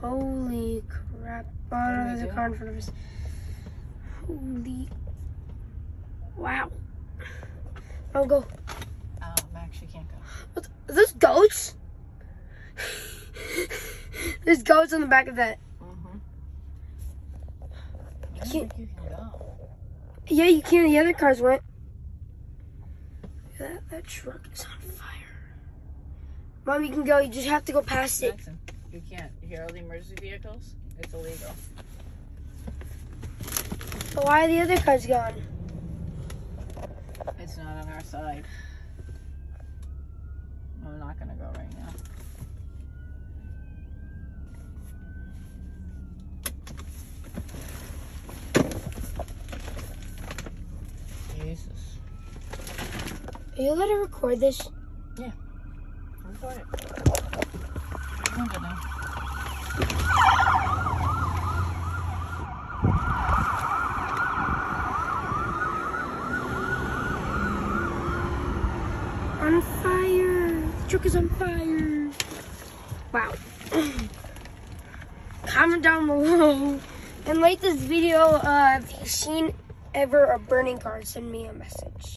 Holy crap. Oh no, there's a car in front of us. Holy. Wow. Oh, go. Oh, Max, you can't go. What the- those goats? There's goats on the back of that. Mm-hmm. I Can't- you can go. Yeah, you can. The other cars went. That, that truck is on fire. Mom, you can go. You just have to go past it. You can't. Hear all the emergency vehicles? It's illegal. But why are the other cars gone? It's not on our side. I'm not gonna go right now. Jesus. Are you allowed to record this? Yeah. Record it. On fire. The truck is on fire. Wow. Comment down below and like this video uh, if you've seen ever a burning car. Send me a message.